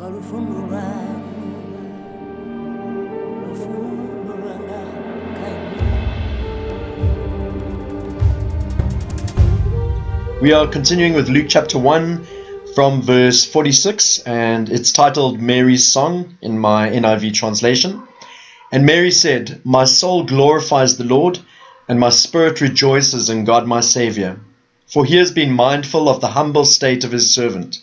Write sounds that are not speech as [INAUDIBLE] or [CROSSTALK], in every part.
We are continuing with Luke chapter 1 from verse 46, and it's titled Mary's Song in my NIV translation. And Mary said, My soul glorifies the Lord, and my spirit rejoices in God my Saviour. For he has been mindful of the humble state of his servant.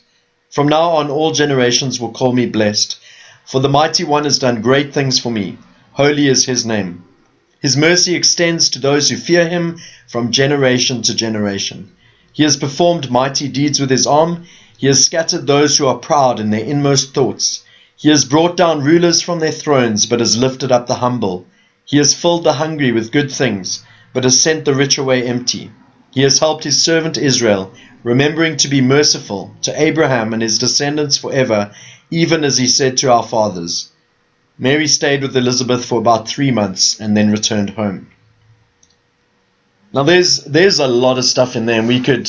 From now on, all generations will call me blessed. For the mighty one has done great things for me. Holy is his name. His mercy extends to those who fear him from generation to generation. He has performed mighty deeds with his arm. He has scattered those who are proud in their inmost thoughts. He has brought down rulers from their thrones, but has lifted up the humble. He has filled the hungry with good things, but has sent the rich away empty. He has helped his servant Israel, remembering to be merciful to Abraham and his descendants forever, even as he said to our fathers. Mary stayed with Elizabeth for about three months and then returned home. Now there's there's a lot of stuff in there, and we could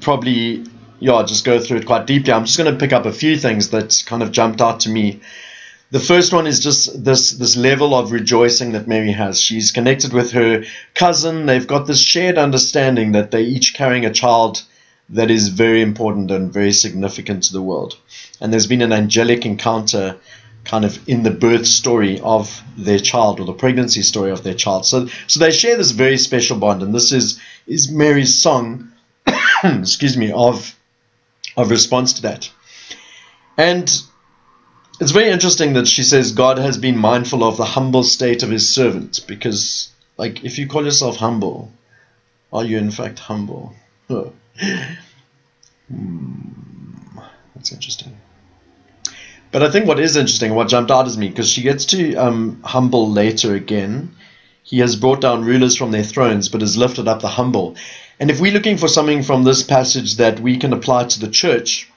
probably yeah just go through it quite deeply. I'm just going to pick up a few things that kind of jumped out to me. The first one is just this this level of rejoicing that Mary has. She's connected with her cousin. They've got this shared understanding that they're each carrying a child that is very important and very significant to the world. And there's been an angelic encounter kind of in the birth story of their child or the pregnancy story of their child. So so they share this very special bond and this is is Mary's song [COUGHS] excuse me of of response to that. And it's very interesting that she says God has been mindful of the humble state of his servant because like if you call yourself humble, are you in fact humble? [LAUGHS] Hmm, that's interesting. But I think what is interesting, what jumped out at me, because she gets to um, humble later again. He has brought down rulers from their thrones, but has lifted up the humble. And if we're looking for something from this passage that we can apply to the church,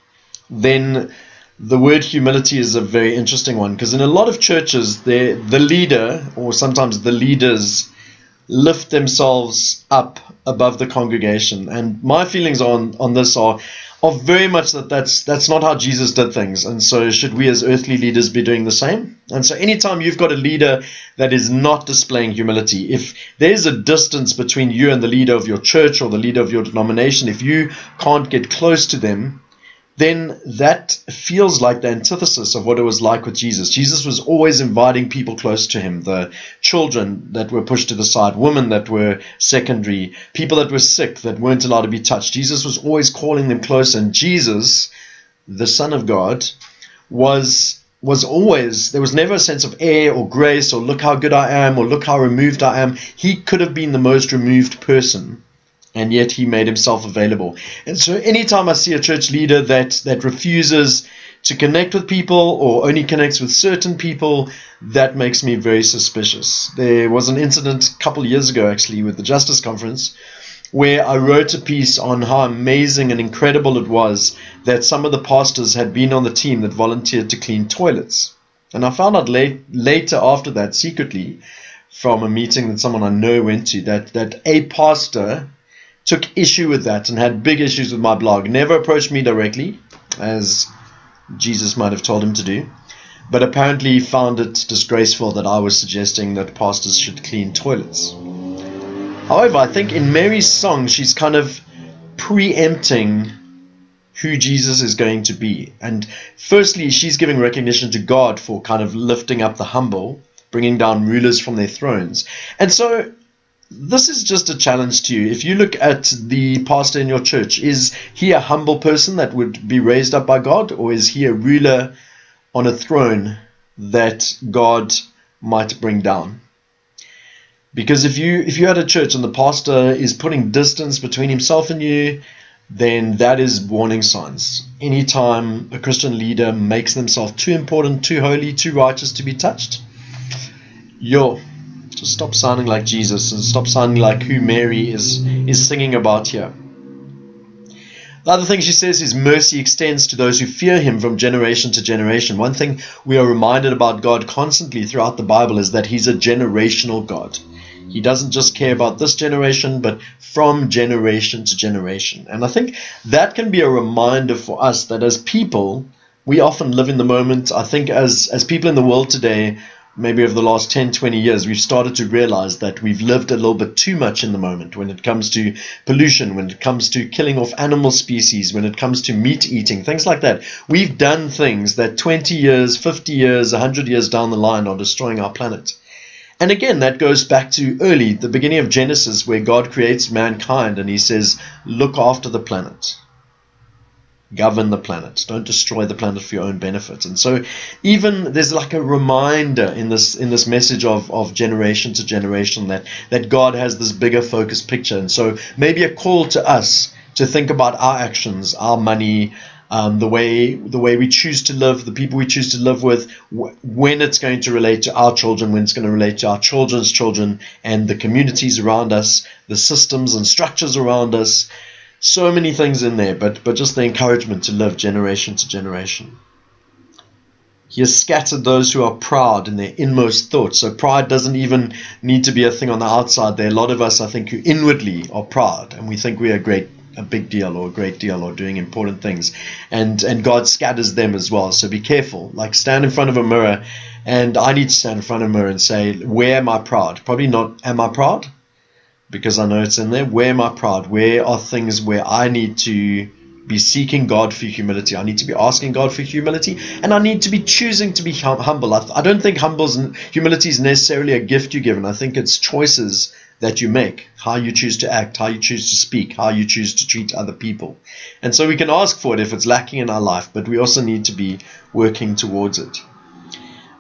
then the word humility is a very interesting one. Because in a lot of churches, the leader, or sometimes the leaders, lift themselves up above the congregation. And my feelings on, on this are are very much that that's that's not how Jesus did things, and so should we as earthly leaders be doing the same? And so anytime you've got a leader that is not displaying humility, if there's a distance between you and the leader of your church or the leader of your denomination, if you can't get close to them, then that feels like the antithesis of what it was like with Jesus. Jesus was always inviting people close to him the children that were pushed to the side, women that were secondary, people that were sick that weren't allowed to be touched. Jesus was always calling them close, and Jesus, the Son of God, was was always there was never a sense of air or grace or look how good I am or look how removed I am. He could have been the most removed person and yet he made himself available. And so anytime I see a church leader that that refuses to connect with people or only connects with certain people, that makes me very suspicious. There was an incident a couple of years ago actually with the Justice Conference where I wrote a piece on how amazing and incredible it was that some of the pastors had been on the team that volunteered to clean toilets. And I found out late, later after that secretly from a meeting that someone I know went to that that a pastor took issue with that and had big issues with my blog. Never approached me directly, as Jesus might have told him to do, but apparently found it disgraceful that I was suggesting that pastors should clean toilets. However, I think in Mary's song, she's kind of preempting who Jesus is going to be. And firstly, she's giving recognition to God for kind of lifting up the humble, bringing down rulers from their thrones. And so this is just a challenge to you. If you look at the pastor in your church, is he a humble person that would be raised up by God, or is he a ruler on a throne that God might bring down? Because if you if you had a church and the pastor is putting distance between himself and you, then that is warning signs. Anytime a Christian leader makes themselves too important, too holy, too righteous to be touched, yo, just stop sounding like Jesus and stop sounding like who Mary is is singing about here. The other thing she says is mercy extends to those who fear him from generation to generation. One thing we are reminded about God constantly throughout the Bible is that he's a generational God. He doesn't just care about this generation, but from generation to generation. And I think that can be a reminder for us that as people, we often live in the moment. I think as as people in the world today, maybe over the last 10, 20 years, we've started to realize that we've lived a little bit too much in the moment when it comes to pollution, when it comes to killing off animal species, when it comes to meat eating, things like that. We've done things that 20 years, 50 years, 100 years down the line are destroying our planet. And again, that goes back to early, the beginning of Genesis, where God creates mankind and he says, Look after the planet govern the planet. Don't destroy the planet for your own benefit. And so even there's like a reminder in this in this message of, of generation to generation that, that God has this bigger focused picture. And so maybe a call to us to think about our actions, our money, um, the way the way we choose to live, the people we choose to live with, wh- when it's going to relate to our children, when it's going to relate to our children's children, and the communities around us, the systems and structures around us, so many things in there, but, but just the encouragement to live generation to generation. He has scattered those who are proud in their inmost thoughts. So pride doesn't even need to be a thing on the outside. There are a lot of us, I think, who inwardly are proud, and we think we are great, a big deal or a great deal or doing important things, and and God scatters them as well. So be careful. Like stand in front of a mirror, and I need to stand in front of a mirror and say, where am I proud? Probably not, am I proud? Because I know it's in there. Where am I proud? Where are things where I need to be seeking God for humility? I need to be asking God for humility, and I need to be choosing to be hum- humble. I, I don't think humility is necessarily a gift you're given. I think it's choices that you make, how you choose to act, how you choose to speak, how you choose to treat other people. And so we can ask for it if it's lacking in our life, but we also need to be working towards it.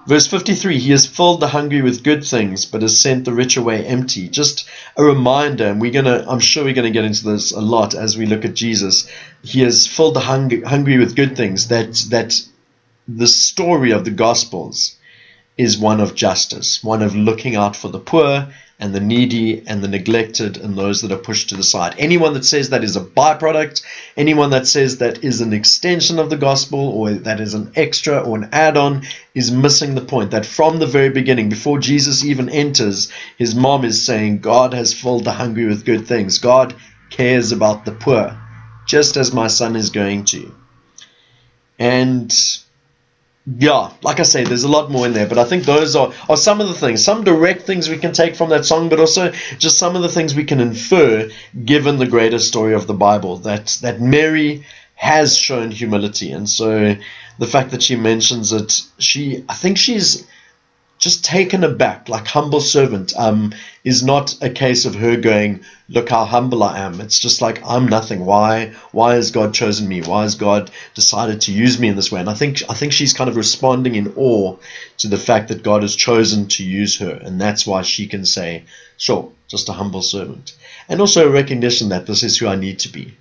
Verse 53 He has filled the hungry with good things, but has sent the rich away empty. Just a reminder, and we're gonna I'm sure we're gonna get into this a lot as we look at Jesus. He has filled the hungry, hungry with good things. That that the story of the Gospels is one of justice, one of looking out for the poor and the needy and the neglected and those that are pushed to the side. Anyone that says that is a byproduct, anyone that says that is an extension of the gospel or that is an extra or an add on is missing the point. That from the very beginning, before Jesus even enters, his mom is saying, God has filled the hungry with good things. God cares about the poor, just as my son is going to. And yeah, like I say, there's a lot more in there, but I think those are, are some of the things, some direct things we can take from that song, but also just some of the things we can infer given the greater story of the Bible that that Mary has shown humility, and so the fact that she mentions it, she I think she's just taken aback, like humble servant, um, is not a case of her going, look how humble I am. It's just like I'm nothing. Why? Why has God chosen me? Why has God decided to use me in this way? And I think I think she's kind of responding in awe to the fact that God has chosen to use her, and that's why she can say, sure, just a humble servant, and also a recognition that this is who I need to be.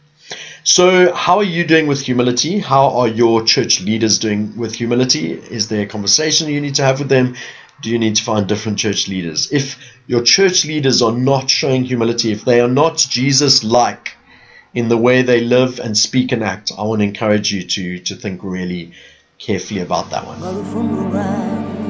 So, how are you doing with humility? How are your church leaders doing with humility? Is there a conversation you need to have with them? Do you need to find different church leaders? If your church leaders are not showing humility, if they are not Jesus like in the way they live and speak and act, I want to encourage you to, to think really carefully about that one.